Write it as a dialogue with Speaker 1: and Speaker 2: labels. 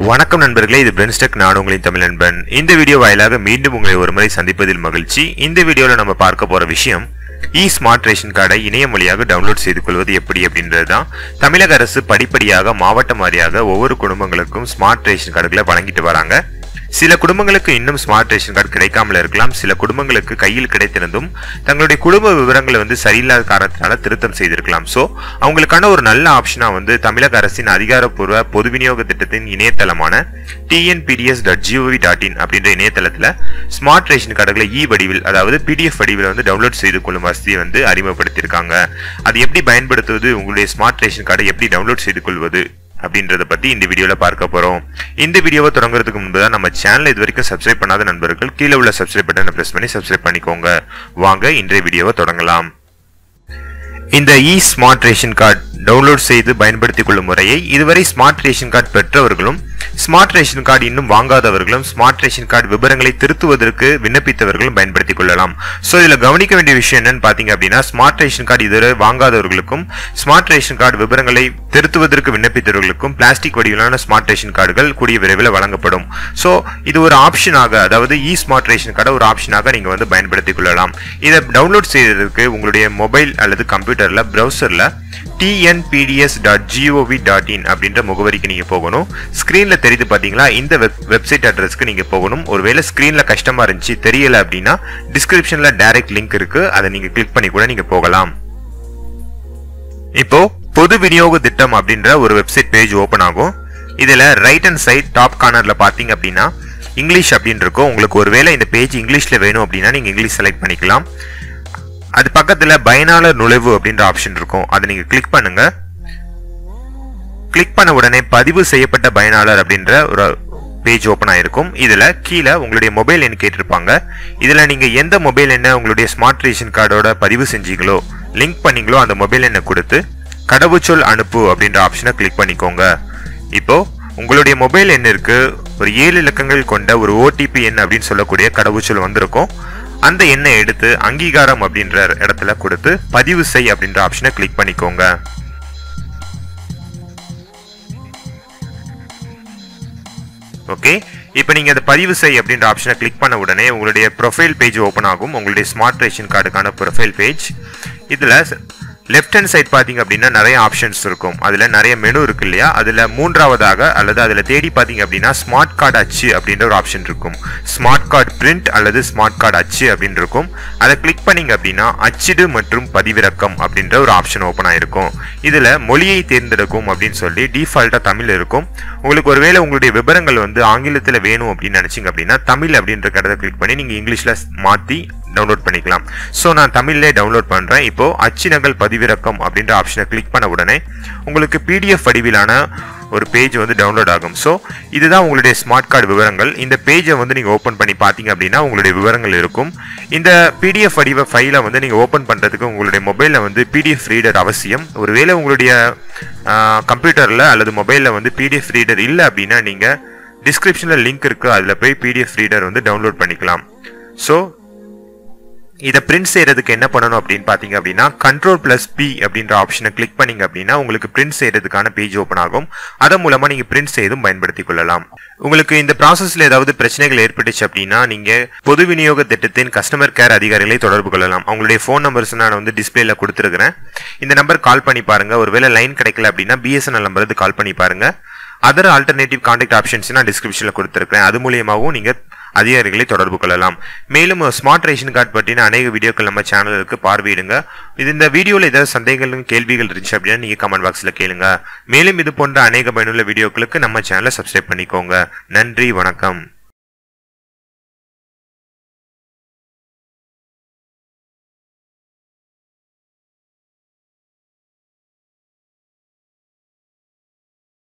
Speaker 1: வணக்கம் நண்பர்களே இது பிரென்ஸ்டெக் நான் உங்களின் தமிழ் நண்பன். இந்த வீடியோ வாயிலாக மீண்டும் உங்களை ஒருமுறை சந்திப்பதில் மகிழ்ச்சி. இந்த வீடியோவில் நம்ம பார்க்க போகிற விஷயம் இ ஸ்மார்ட் ரேஷன் கார்டை இணையம் வழியாக டவுன்லோட் செய்து கொள்வது எப்படி அப்படின்றது தான் தமிழக அரசு படிப்படியாக மாவட்டம் வாரியாக ஒவ்வொரு குடும்பங்களுக்கும் ஸ்மார்ட் ரேஷன் கார்டுகளை வழங்கிட்டு வராங்க. சில குடும்பங்களுக்கு இன்னும் ஸ்மார்ட் ரேஷன் கார்டு கிடைக்காமல் இருக்கலாம். சில குடும்பங்களுக்கு கையில் கிடைத்திருந்தும் தங்களுடைய குடும்ப விவரங்களை வந்து சரியில்லாத காரணத்தினால திருத்தம் செய்திருக்கலாம். ஸோ அவங்களுக்கான ஒரு நல்ல ஆப்ஷனாக வந்து தமிழக அரசின் அதிகாரப்பூர்வ பொது விநியோக திட்டத்தின் இணையதளமான TNPDS dot gov dot in அப்படின்ற இணையதளத்தில் ஸ்மார்ட் ரேஷன் கார்டுகளை இ வடிவில் அதாவது பிடிஎஃப் வடிவில் வந்து டவுன்லோட் செய்து கொள்ளும் வசதியை வந்து அறிமுகப்படுத்தியிருக்காங்க. அது எப்படி பயன்படுத்துவது உங்களுடைய ஸ்மார்ட் ரேஷன் கார்டை எப்படி டவுன்லோட் செய்து கொள்வது அப்படின்றத பற்றி இந்த வீடியோவில் பார்க்க போகிறோம் இந்த வீடியோவை தொடங்குறதுக்கு முன்பு தான் நம்ம சேனல் இது வரைக்கும் சப்ஸ்கிரைப் பண்ணாத நண்பர்கள் கீழே உள்ள சப்ஸ்கிரைப் பட்டனை ப்ரெஸ் பண்ணி சப்ஸ்கிரைப் பண்ணிக்கோங்க. வாங்க இன்றைய வீடியோவை தொடங்கலாம். இந்த e smart ration card download செய்து பயன்படுத்திக் கொள்ளும் முறையை இதுவரை ஸ்மார்ட் ரேஷன் கார்டு பெற்றவர்களும் ஸ்மார்ட் ரேஷன் கார்டு இன்னும் வாங்காதவர்களும் ஸ்மார்ட் ரேஷன் கார்டு விவரங்களை திருத்துவதற்கு விண்ணப்பித்தவர்களும் பயன்படுத்திக் கொள்ளலாம். ஸோ இதில் கவனிக்க வேண்டிய விஷயம் என்னன்னு பார்த்தீங்க அப்படின்னா ஸ்மார்ட் ரேஷன் கார்டு இதுவரை வாங்காதவர்களுக்கும் ஸ்மார்ட் ரேஷன் கார்டு விவரங்களை திருத்துவதற்கு விண்ணப்பித்தவர்களுக்கும் பிளாஸ்டிக் வடிவிலான ஸ்மார்ட் ரேஷன் கார்டுகள் கூடிய விரைவில் வழங்கப்படும். ஸோ இது ஒரு ஆப்ஷனாக அதாவது இ ஸ்மார்ட் ரேஷன் கார்டை ஒரு ஆப்ஷனாக நீங்கள் வந்து பயன்படுத்திக் கொள்ளலாம். இதை டவுன்லோட் செய்வதற்கு உங்களுடைய மொபைல் அல்லது கம்ப்யூட்டரில் ப்ரௌசரில் TNPDS dot gov dot in அப்படின்ற முகவரிக்கு நீங்கள் போகணும். ஸ்க்ரீனில் தெரியுது பார்த்தீங்களா இந்த வெப் வெப்சைட் அட்ரஸ்க்கு நீங்கள் போகணும். ஒருவேளை ஸ்க்ரீனில் கஷ்டமாக இருந்துச்சு தெரியல அப்படின்னா டிஸ்கிரிப்ஷனில் டைரக்ட் லிங்க் இருக்கு. அதை நீங்கள் கிளிக் பண்ணி கூட நீங்கள் போகலாம். இப்போ பொது விநியோக திட்டம் அப்படின்ற ஒரு வெப்சைட் பேஜ் ஓப்பன் ஆகும். இதில் ரைட் அண்ட் சைட் டாப் கார்னரில் பார்த்தீங்க அப்படின்னா இங்கிலீஷ் அப்படின்னு இருக்கும். உங்களுக்கு ஒருவேளை இந்த பேஜ் இங்கிலீஷில் வேணும் அப்படின்னா நீங்கள் இங்கிலீஷ் செலக்ட் பண்ணிக்கலாம். அது பக்கத்தில் பயனாளர் நுழைவு அப்படின்ற ஆப்ஷன் இருக்கும். அதை நீங்கள் கிளிக் பண்ணுங்க. கிளிக் பண்ண உடனே பதிவு செய்யப்பட்ட பயனாளர் அப்படின்ற ஒரு பேஜ் ஓப்பன் ஆயிருக்கும். இதுல கீழே உங்களுடைய மொபைல் எண் கேட்டிருப்பாங்க. இதுல நீங்க எந்த மொபைல் எண்ணை உங்களுடைய ஸ்மார்ட் ரேஷன் கார்டோட பதிவு செஞ்சீங்களோ லிங்க் பண்ணீங்களோ அந்த மொபைல் எண்ணை கொடுத்து கடவுச்சொல் அனுப்பு அப்படின்ற ஆப்ஷனை கிளிக் பண்ணிக்கோங்க. இப்போ உங்களுடைய மொபைல் எண்ணிற்கு ஒரு ஏழு இலக்கங்கள் கொண்ட ஒரு ஓடிபி எண் அப்படின்னு சொல்லக்கூடிய கடவுச்சொல் வந்திருக்கும். அந்த எண்ணை எடுத்து அங்கீகாரம் அப்படின்ற இடத்துல கொடுத்து பதிவு செய் அப்படின்ற ஆப்ஷனை கிளிக் பண்ணிக்கோங்க. ஓகே இப்போ நீங்கள் அதை பதிவு செய் அப்படின்ற ஆப்ஷனை கிளிக் பண்ண உடனே உங்களுடைய ப்ரொஃபைல் பேஜ் ஓப்பன் ஆகும். உங்களுடைய ஸ்மார்ட் ரேஷன் கார்டுக்கான ப்ரொஃபைல் பேஜ் இதில் லெஃப்ட் ஹேண்ட் சைட் பார்த்தீங்க அப்படின்னா நிறைய ஆப்ஷன்ஸ் இருக்கும். அதில் நிறைய மெனு இருக்கு இல்லையா? அதில் மூன்றாவதாக அல்லது அதில் தேடி பார்த்தீங்க அப்படின்னா ஸ்மார்ட் கார்டு அச்சு அப்படின்ற ஒரு ஆப்ஷன் இருக்கும். ஸ்மார்ட் கார்டு பிரிண்ட் அல்லது ஸ்மார்ட் கார்டு அச்சு அப்படின்னு இருக்கும். அதை கிளிக் பண்ணிங்க அப்படின்னா அச்சிடு மற்றும் பதிவிறக்கம் அப்படின்ற ஒரு ஆப்ஷன் ஓப்பன் ஆகிருக்கும் இதில் மொழியை தேர்ந்தெடுக்கும் அப்படின்னு சொல்லி டிஃபால்ட்டாக தமிழ் இருக்கும். உங்களுக்கு ஒருவேளை உங்களுடைய விவரங்கள் வந்து ஆங்கிலத்தில் வேணும் அப்படின்னு நினச்சிங்க அப்படின்னா தமிழ் அப்படின்ற கடத்தை கிளிக் பண்ணி நீங்கள் இங்கிலீஷில் மாற்றி டவுன்லோட் பண்ணிக்கலாம். ஸோ நான் தமிழ்லே டவுன்லோட் பண்ணுறேன் இப்போது அச்சினங்கள் பதிவிறக்கம் அப்படின்ற ஆப்ஷனை கிளிக் பண்ண உடனே உங்களுக்கு பிடிஎஃப் வடிவிலான ஒரு பேஜ் வந்து டவுன்லோட் ஆகும். ஸோ இதுதான் உங்களுடைய ஸ்மார்ட் கார்டு விவரங்கள். இந்த பேஜை வந்து நீங்கள் ஓப்பன் பண்ணி பார்த்தீங்க அப்படின்னா உங்களுடைய விவரங்கள் இருக்கும். இந்த பிடிஎஃப் வடிவ ஃபைலை வந்து நீங்கள் ஓப்பன் பண்ணுறதுக்கு உங்களுடைய மொபைலில் வந்து பிடிஎஃப் ரீடர் அவசியம். ஒருவேளை உங்களுடைய கம்ப்யூட்டரில் அல்லது மொபைலில் வந்து பிடிஎஃப் ரீடர் இல்லை அப்படின்னா நீங்கள் டிஸ்கிரிப்ஷனில் லிங்க் இருக்குது அதில் போய் பிடிஎஃப் ரீடர் வந்து டவுன்லோட் பண்ணிக்கலாம். ஸோ இதை பிரிண்ட் செய்யறதுக்கு என்ன பண்ணணும் அப்படின்னு பார்த்தீங்க அப்படின்னா கண்ட்ரோல் பிளஸ் பி அப்படின்ற ஆப்ஷனை கிளிக் பண்ணீங்க அப்படின்னா உங்களுக்கு பிரிண்ட் செய்யறதுக்கான பேஜ் ஓப்பன் ஆகும். அதன் மூலமா நீங்க பிரிண்ட் செய்தும் பயன்படுத்திக் கொள்ளலாம். உங்களுக்கு இந்த ப்ராசஸ்ல ஏதாவது பிரச்சனைகள் ஏற்பட்டுச்சு அப்படின்னா நீங்க பொது விநியோக திட்டத்தின் கஸ்டமர் கேர் அதிகாரிகளை தொடர்பு கொள்ளலாம். அவங்களுடைய ஃபோன் நம்பர்ஸ் நான் வந்து டிஸ்பிளேல கொடுத்துருக்கிறேன். இந்த நம்பர் கால் பண்ணி பாருங்க. ஒருவேளை லைன் கிடைக்கல அப்படின்னா பிஎஸ்என்எல் நம்பருக்கு கால் பண்ணி பாருங்க. அதர் ஆல்டர்னேட்டிவ் கான்டாக்ட் ஆப்ஷன்ஸ் நான் டிஸ்கிரிப்ஷனில் கொடுத்துருக்கேன் அது மூலியமாகவும் நீங்கள் அதிகாரிகளை தொடர்பு கொள்ளலாம். மேலும் ஸ்மார்ட் ரேஷன் கார்டு பற்றின அநேக வீடியோக்கள் நம்ம சேனலுக்கு பார்வையிடுங்க. இது இந்த வீடியோவில் ஏதாவது சந்தேகங்களும் கேள்விகள் இருந்துச்சு அப்படின்னா நீங்கள் கமெண்ட் பாக்ஸில் கேளுங்க. மேலும் இது போன்ற அநேக பயனுள்ள வீடியோக்களுக்கு நம்ம சேனலை சப்ஸ்கிரைப் பண்ணிக்கோங்க. நன்றி வணக்கம்.